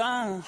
Done.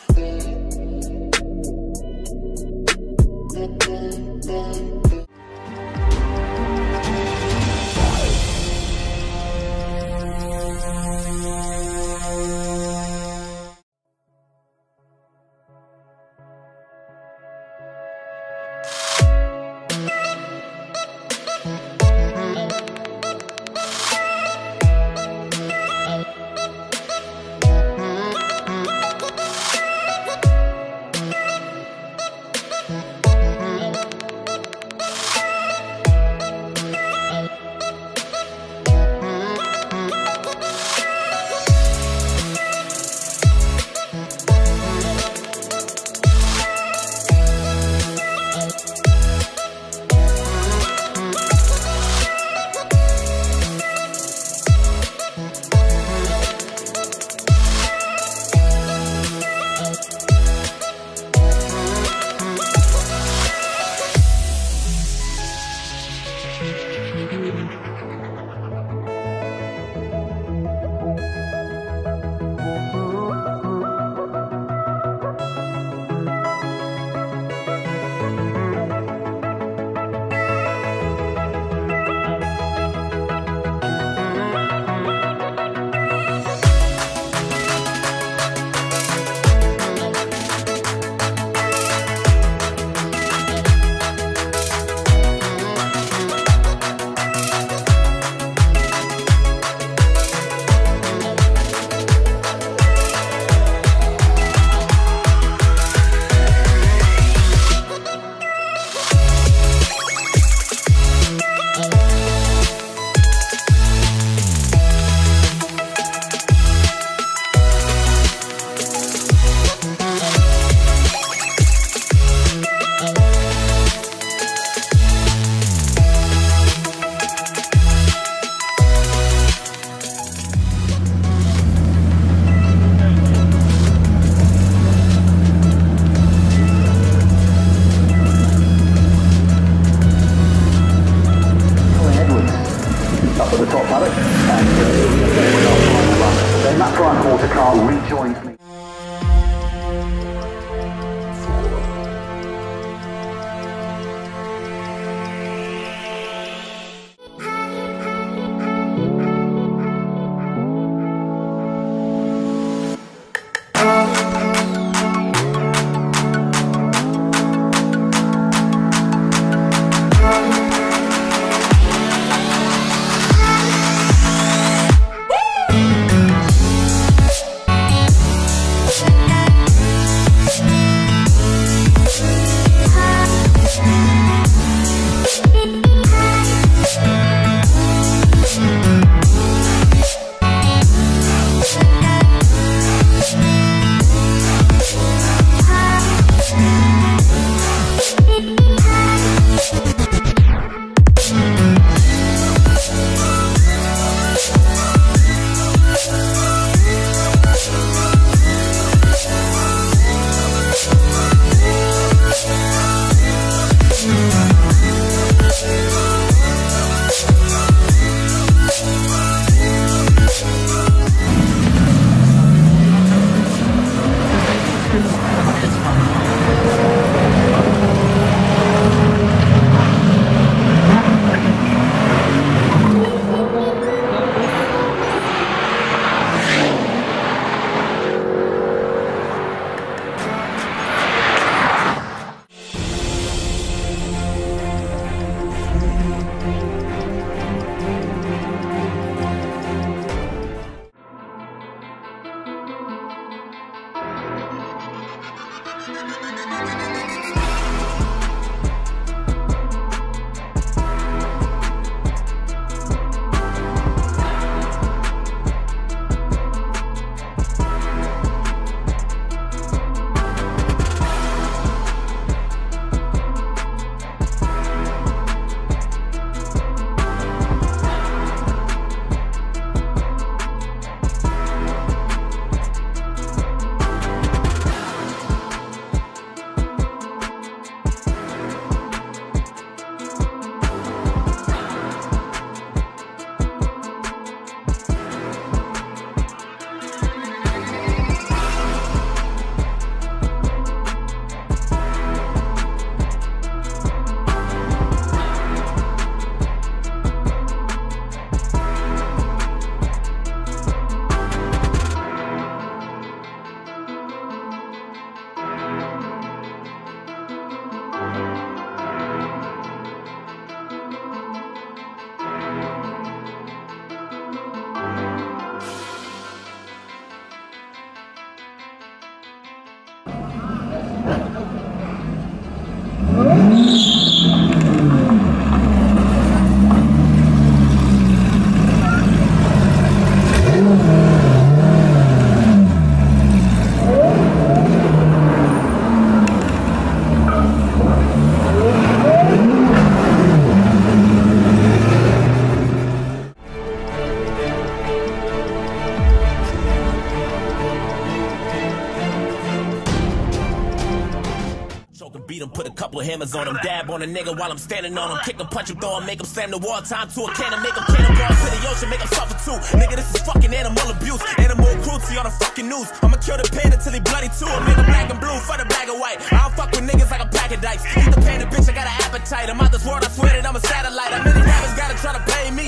Beat him, put a couple hammers on him, dab on a nigga while I'm standing on him, kick him, punch him, throw him, make him slam the wall, time to a cannon, make him cannonball to the ocean, make him suffer too. Nigga, this is fucking animal abuse, animal cruelty on the fucking news. I'ma kill the panda till he bloody too, I make him black and blue for the black and white. I don't fuck with niggas like a pack of dice. Eat the panda, bitch, I got an appetite. I'm out this world, I swear that I'm a satellite. How many rappers gotta try to pay me?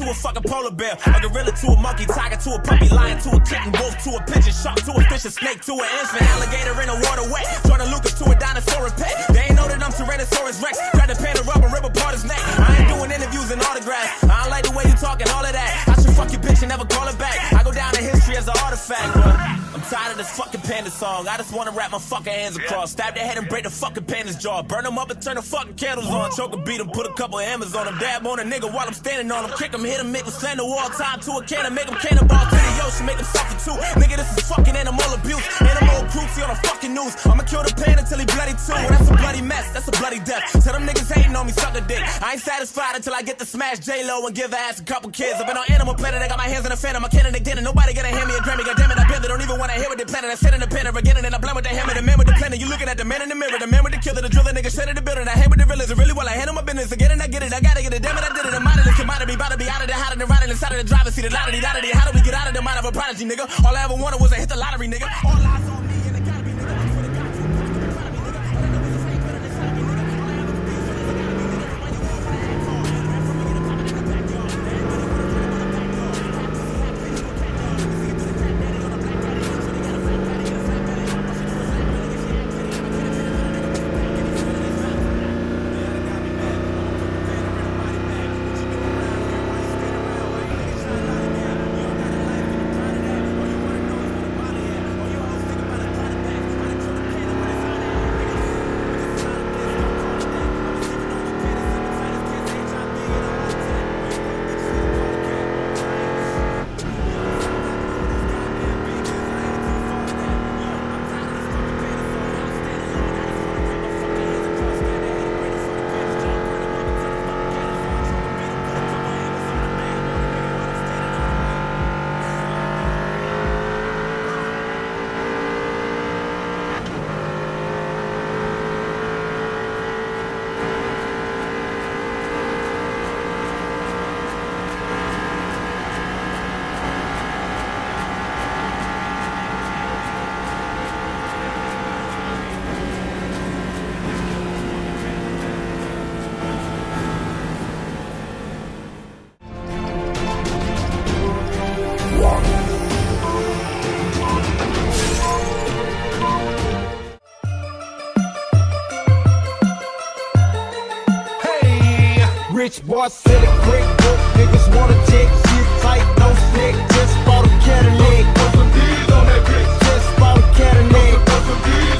To a fucking polar bear? A gorilla to a monkey, tiger to a puppy, lion to a kitten, wolf to a pigeon, shark to a fish, a snake to an infant, alligator in a water wet, Jordan Lucas to a dinosaur and pet. Panda song. I just wanna wrap my fucking hands across. Stab their head and break the fucking panda's jaw. Burn them up and turn the fucking candles on. Choke and beat them, put a couple of hammers on them. Dab on a nigga while I'm standing on him. Kick him, hit him, make him slam the wall. Time to a cannon, make him cannonball to the ocean, make him suffer too. Nigga, this is fucking animal abuse. Animal cruelty on the fucking news. I'ma kill the panda till he bloody too. That's a bloody mess, that's a bloody death. Tell them niggas hating on me, suck a dick. I ain't satisfied until I get to smash J-Lo and give her ass a couple kids. I've been on Animal Planet, I got my hands in the phantom. I'm a cannon Kennedy dinner. Nobody gonna hand me a Grammy. God damn it, I barely don't even wanna hear what they planning. I sit in the pen, again, and I blend with the hammer, the man with the planet. You looking at the man in the mirror, the man with the killer, the driller, nigga, shit in the building. I hate with the realers, really well, I handle my business. Again, and I get it, I gotta get it. Damn it, I did it. I'm out of this commodity, about to be out of the hotter than riding inside of the driver's seat. The lottery, lottery. How do we get out of the mind of a prodigy, nigga? All I ever wanted was to hit the lottery, nigga. All eyes on rich boy, sell a quick book. Niggas wanna take shit tight, no stick. Just bought a Cadillac. Put some D's on that bitch. Just bought a Cadillac. Put some D's